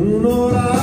un horario.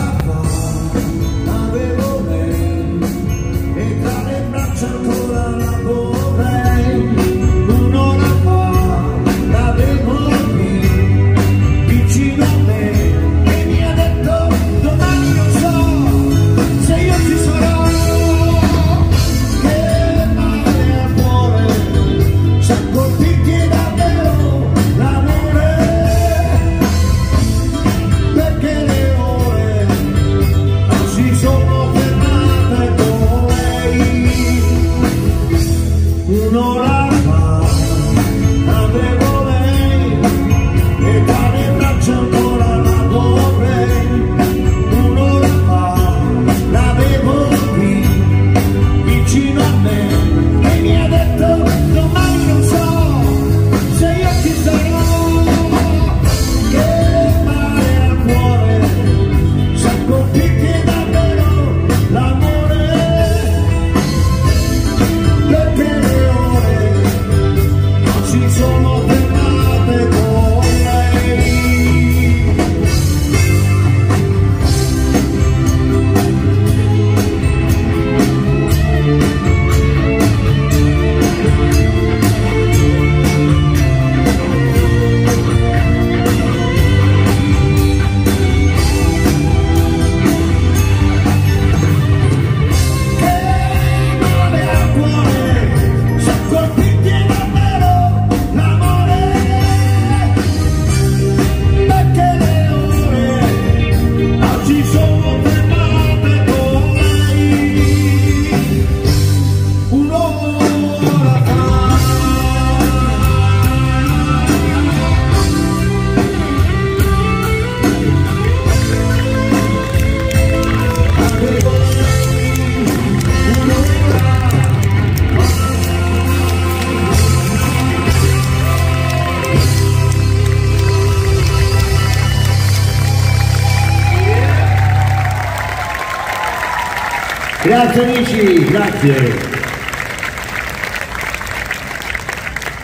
Grazie amici, grazie.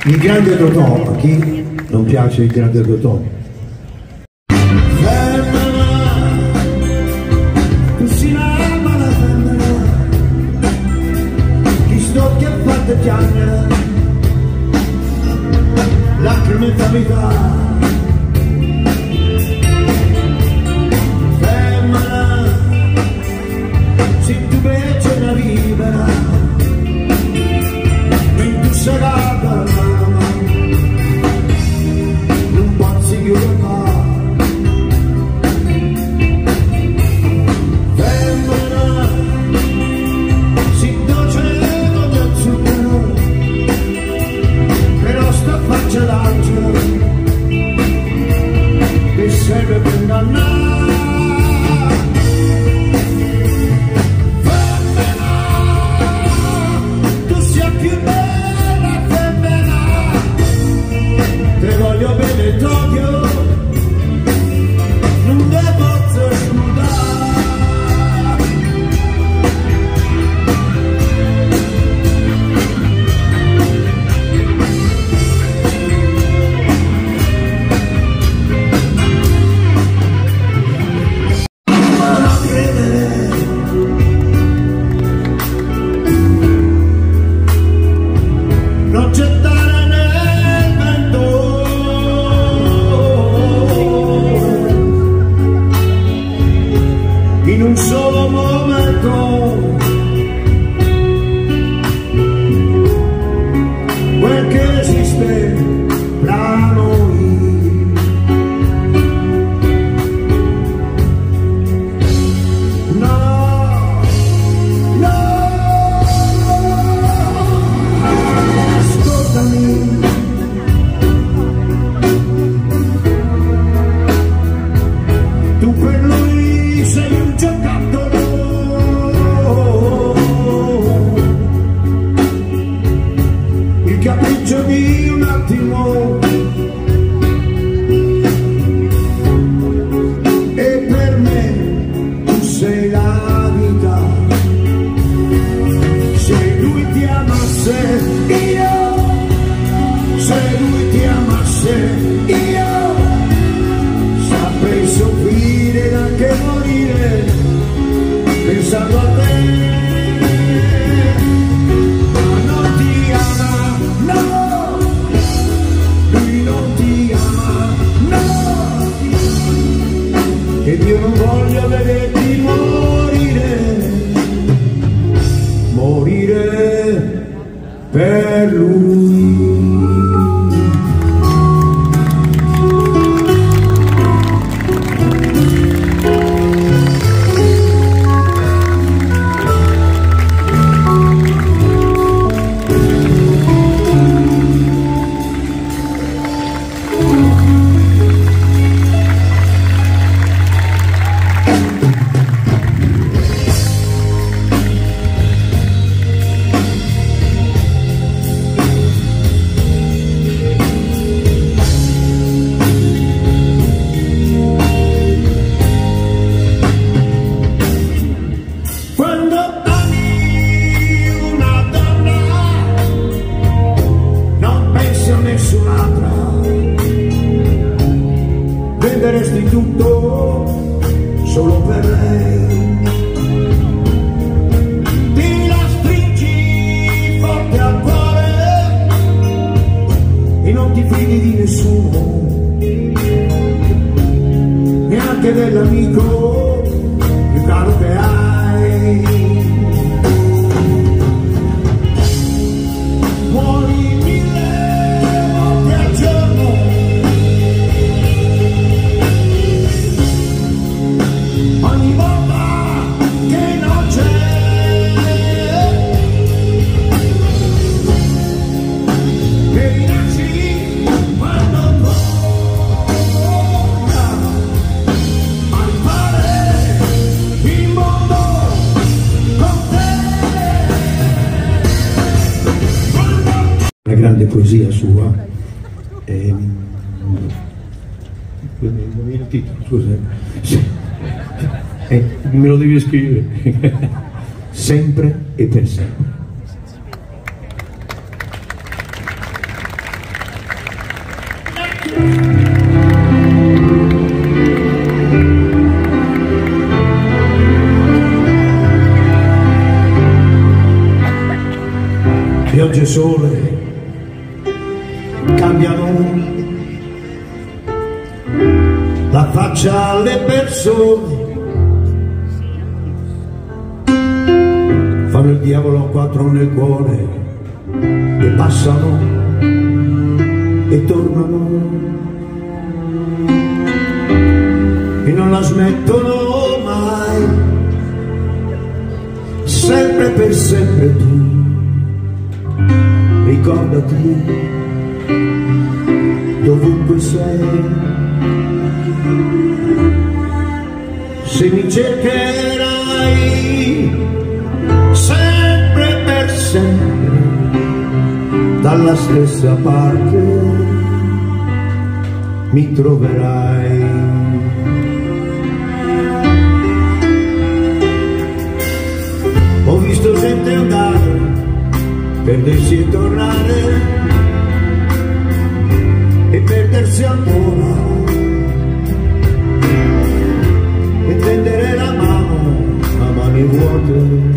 Il grande Totò, a chi non piace il grande Totò? piangere? Lacrime in famiglia ti fidi di nessuno, neanche dell'amico più caro che hai. Una grande poesia sua. Non mi viene il titolo scusa. Eh, me lo devi scrivere. Sempre e per sempre. Pioggia e sole persone fanno il diavolo a quattro nel cuore e passano e tornano. E non la smettono mai sempre per sempre tu. Ricordati dovunque sei se mi cercherai sempre per sempre dalla stessa parte mi troverai. Ho visto gente andare perdersi e tornare e perdersi ancora vuote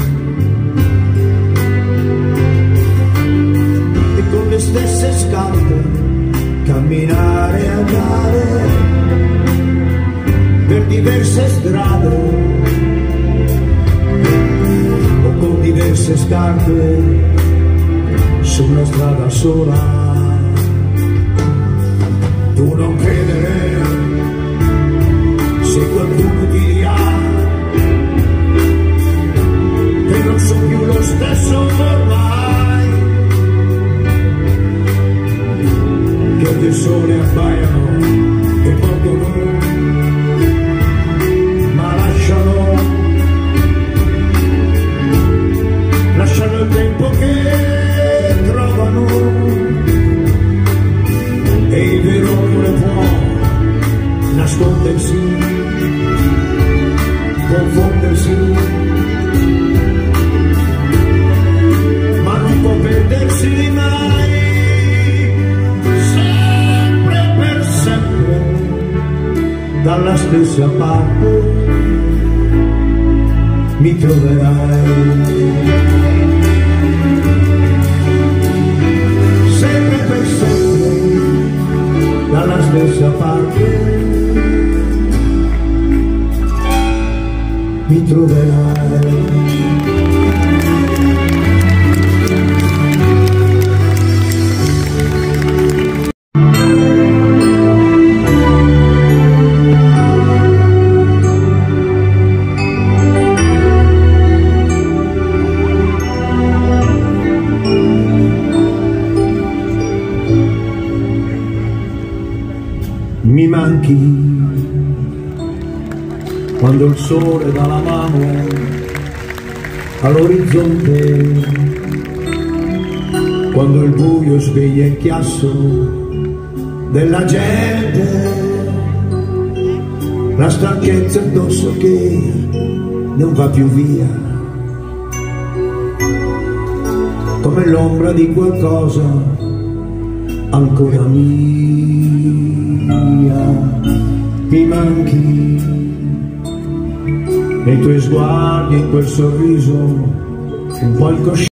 e con le stesse scarpe camminare e andare per diverse strade. O con diverse scarpe su una strada sola. Tu non credere dalla stessa parte mi troverai. dalla stessa parte mi troverai mi manchi. Quando il sole dà la mano all'orizzonte, quando il buio sveglia il chiasso della gente, la stanchezza addosso che non va più via, come l'ombra di qualcosa ancora mia mi manchi nei tuoi sguardi, in quel sorriso, un po' coscienza.